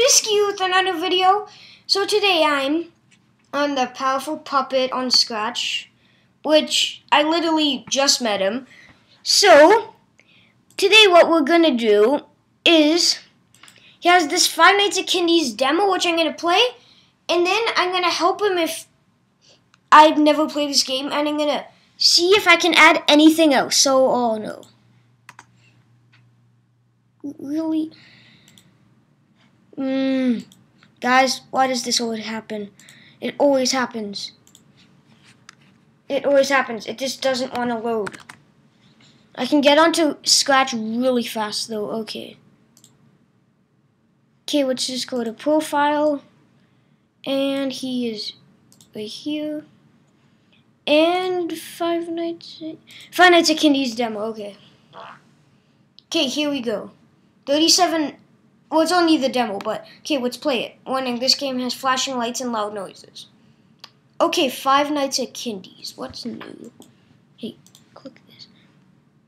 Bisky with another video. So today I'm on the powerful puppet on Scratch, which I literally just met him. So today what we're gonna do is he has this Five Nights at Kindy's demo which I'm gonna play, and then I'm gonna help him if I've never played this game, and I'm gonna see if I can add anything else. So oh no. Really? Mm. Guys, why does this always happen? It always happens. It always happens. It just doesn't want to load. I can get onto Scratch really fast though. Okay. Okay, let's just go to Profile. And he is right here. And Five Nights at, Five Nights at Kindy's demo. Okay. Okay, here we go. 37 well, it's only the demo, but okay, let's play it. Warning, this game has flashing lights and loud noises. Okay, Five Nights at Kindy's. What's new? Hey, click this.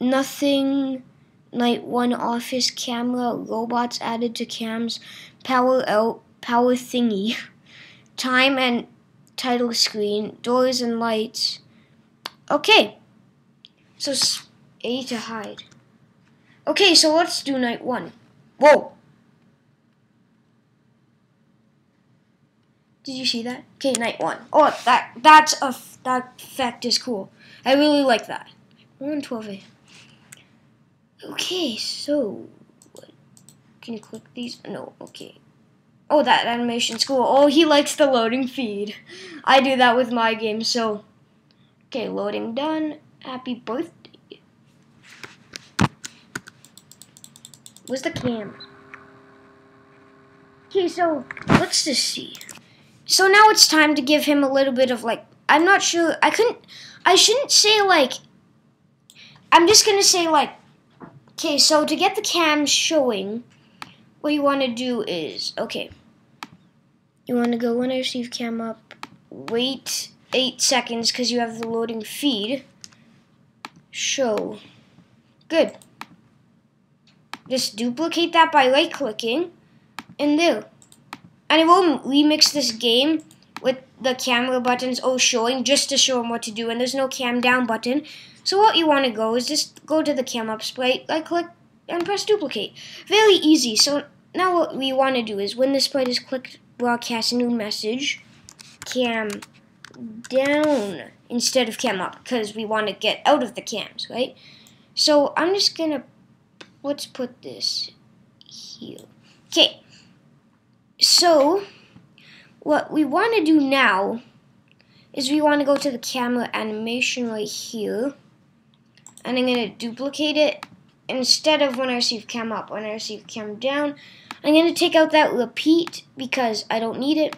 Nothing. Night one office camera. Robots added to cams. Power out. Power thingy. Time and title screen. Doors and lights. Okay. So, A to hide. Okay, so let's do night one. Whoa. Did you see that? Okay, night one. Oh, that that's a that effect is cool. I really like that. One twelve a. Okay, so can you click these? No. Okay. Oh, that animation's cool. Oh, he likes the loading feed. I do that with my game. So, okay, loading done. Happy birthday. Where's the cam? Okay, so let's just see. So now it's time to give him a little bit of like I'm not sure I couldn't I shouldn't say like I'm just gonna say like okay so to get the cam showing what you want to do is okay. You want to go when I receive cam up wait eight seconds because you have the loading feed. Show. Good. Just duplicate that by right clicking and there and it will remix this game with the camera buttons all showing just to show them what to do and there's no cam down button. So what you want to go is just go to the cam up sprite right click and press duplicate. Very easy. So now what we want to do is when the sprite is clicked broadcast a new message cam down instead of cam up because we want to get out of the cams right? So I'm just gonna let's put this here. Okay so, what we want to do now is we want to go to the camera animation right here. And I'm going to duplicate it. Instead of when I receive cam up, when I receive cam down, I'm going to take out that repeat because I don't need it.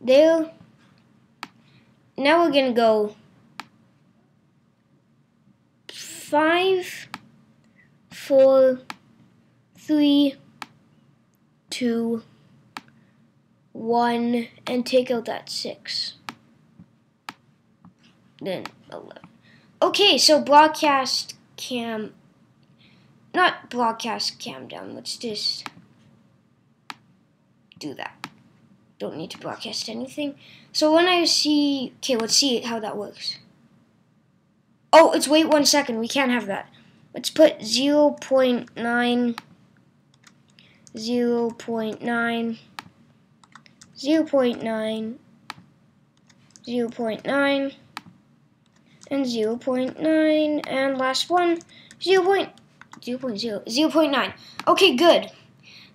There. Now we're going to go five, four, three, two, one, and take out that six. Then 11. Okay, so broadcast cam, not broadcast cam down, let's just do that. Don't need to broadcast anything. So when I see, okay, let's see how that works. Oh, it's wait one second, we can't have that. Let's put 0 0.9 0 0.9, 0 0.9, 0 0.9, and 0 0.9, and last one, 0 0.0, 0 0.0, 0.9. Okay, good.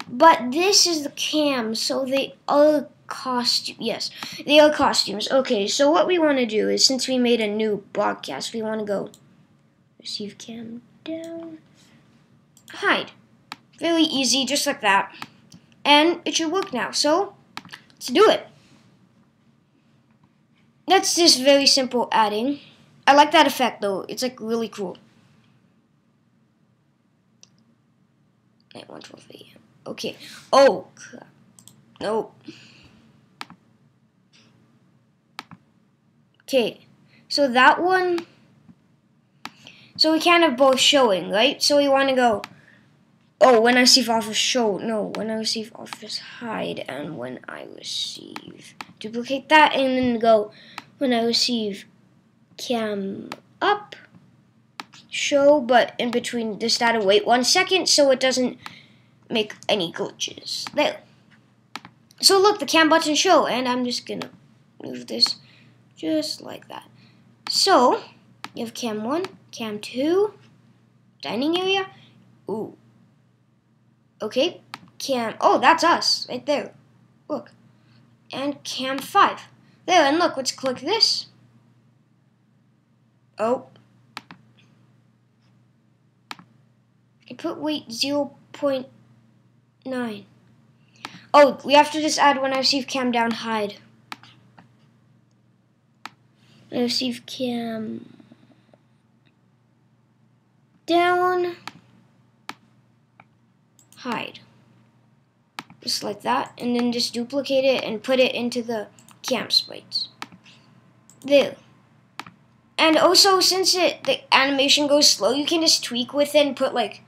But this is the cam, so they are costume. Yes, they are costumes. Okay, so what we want to do is, since we made a new broadcast, we want to go receive cam down, hide. Very easy, just like that. And it should work now. So, let's do it. That's just very simple adding. I like that effect though. It's like really cool. Okay. Oh, crap. Nope. Okay. So that one. So we can't have both showing, right? So we want to go Oh, when I receive office show. No, when I receive office hide. And when I receive duplicate that and then go when I receive cam up show, but in between this data wait one second so it doesn't make any glitches. There. So look, the cam button show, and I'm just gonna move this just like that. So, you have cam 1, cam 2, dining area. Ooh. Okay, cam, oh, that's us, right there. Look. And cam 5. There, and look, let's click this. Oh. I put wait 0 0.9. Oh, we have to just add when I receive cam down hide. I receive cam down hide. Just like that. And then just duplicate it and put it into the cam sprites. There. And also, since it the animation goes slow, you can just tweak with it and put like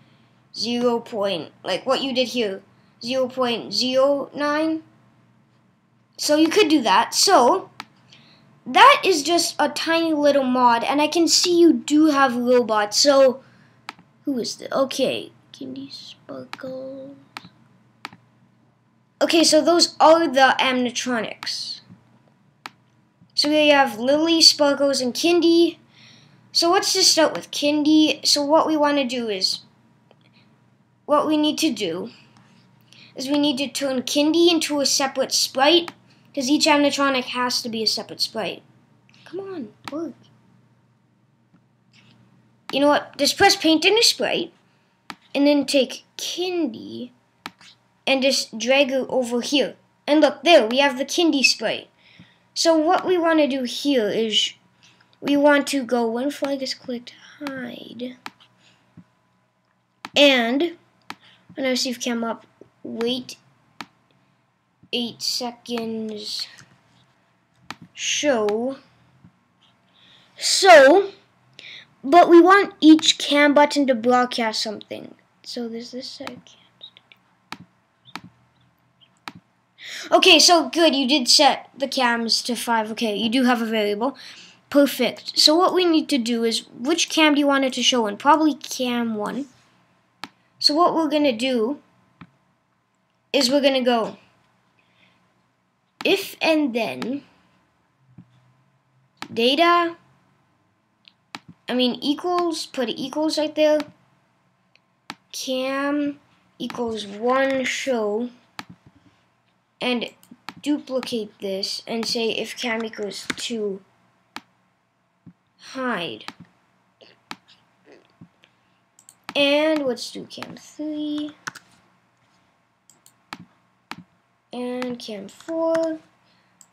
0. Point, like what you did here. 0 0.09. So you could do that. So that is just a tiny little mod, and I can see you do have robots. So who is this? Okay, Candy Sparkles. Okay, so those are the animatronics. So we have Lily, Sparkles, and Kindy. So let's just start with Kindy. So what we want to do is, what we need to do is we need to turn Kindy into a separate sprite, because each animatronic has to be a separate sprite. Come on, work. You know what? Just press paint in a sprite, and then take Kindy, and just drag it over here. And look, there, we have the Kindy sprite. So what we want to do here is we want to go when flag is clicked, hide. And when I receive cam up, wait 8 seconds show so but we want each cam button to broadcast something so there's this cams. Okay so good you did set the cams to 5 okay you do have a variable perfect. So what we need to do is which cam do you want it to show in? Probably cam 1 so what we're gonna do is we're going to go if and then data I mean equals put equals right there cam equals one show and duplicate this and say if cam equals two hide and let's do cam 3 and cam 4,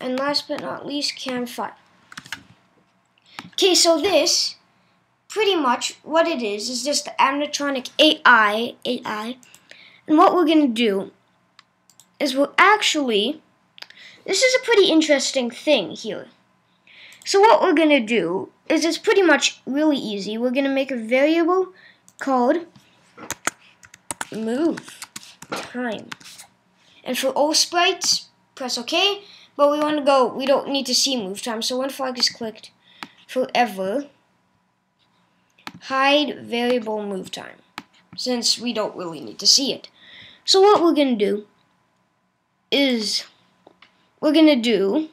and last but not least, cam 5. Okay, so this, pretty much what it is, is just the animatronic AI, AI, and what we're going to do is we'll actually, this is a pretty interesting thing here. So what we're going to do is it's pretty much really easy. We're going to make a variable called move time. And for all sprites, press OK. But we want to go, we don't need to see move time. So when flag is clicked forever, hide variable move time. Since we don't really need to see it. So what we're going to do is we're going to do,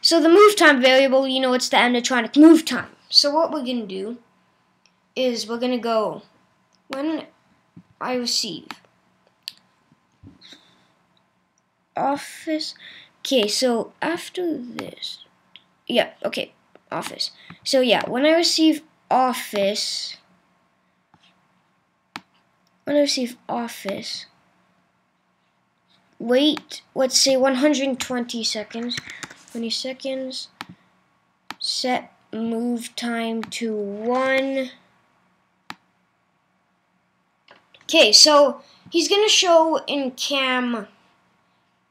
so the move time variable, you know, it's the animatronic move time. So what we're going to do is we're going to go when I receive office. Okay, so after this, yeah, okay, office. So yeah, when I receive office, I receive office, wait, let's say 120 seconds, 20 seconds, set move time to 1. Okay, so he's going to show in cam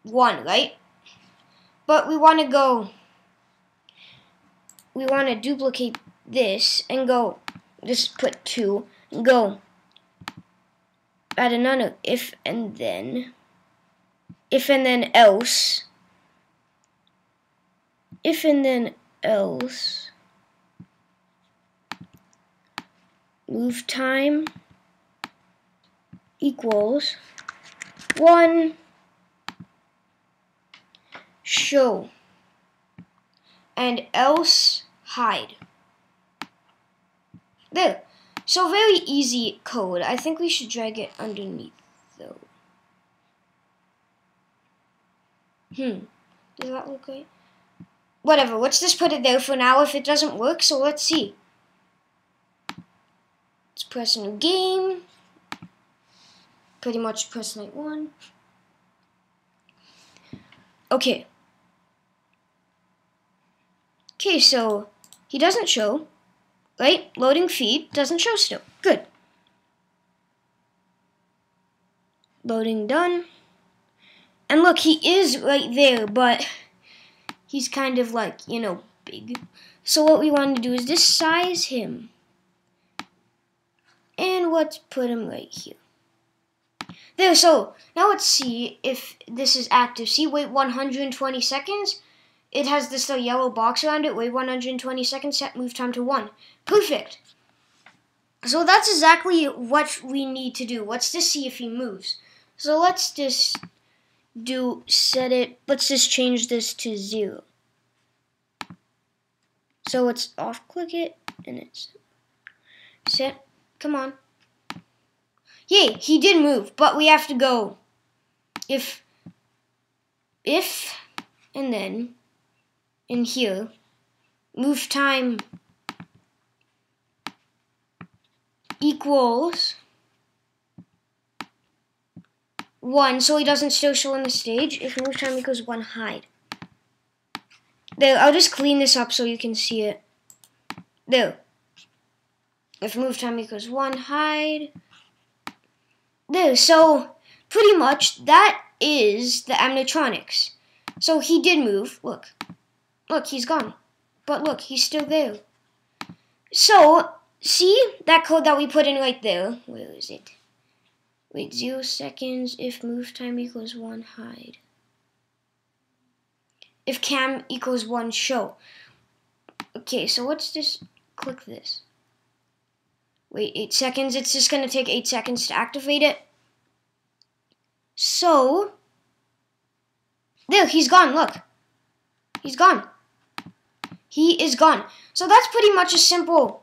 1, right? But we want to go, we want to duplicate this and go, just put 2, and go. Add another if and then, if and then else, if and then else, move time equals 1 show. And else hide. There. So very easy code. I think we should drag it underneath though. Hmm. Does that look right? Whatever, let's just put it there for now if it doesn't work, so let's see. Let's press a new game. Pretty much press night one. Okay. Okay, so he doesn't show. Right? Loading feed doesn't show still. Good. Loading done. And look, he is right there, but he's kind of like, you know, big. So what we want to do is just size him. And let's put him right here. There, so now let's see if this is active. See, wait 120 seconds. It has this little yellow box around it. Wait 120 seconds, set move time to 1. Perfect. So that's exactly what we need to do. Let's just see if he moves. So let's just do set it. Let's just change this to 0. So let's off click it and it's set. Come on. Yay, he did move, but we have to go if if and then in here move time equals 1 so he doesn't still show on the stage. If move time equals 1 hide. There I'll just clean this up so you can see it. There. If move time equals 1 hide. There so pretty much that is the animatronics. So he did move. Look. Look, he's gone. But look, he's still there. So, see that code that we put in right there? Where is it? Wait, zero seconds if move time equals one hide. If cam equals one show. Okay, so let's just click this. Wait, eight seconds. It's just going to take eight seconds to activate it. So, there, he's gone. Look. He's gone he is gone. So that's pretty much a simple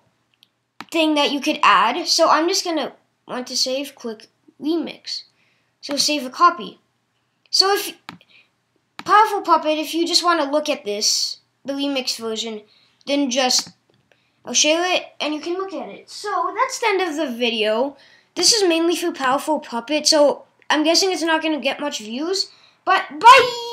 thing that you could add. So I'm just going to want to save, click remix. So save a copy. So if Powerful Puppet, if you just want to look at this, the remix version, then just I'll share it and you can look at it. So that's the end of the video. This is mainly for Powerful Puppet, so I'm guessing it's not going to get much views. But bye!